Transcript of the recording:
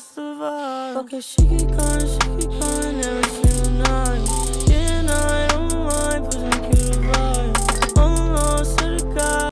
survive. Okay, she can come, she can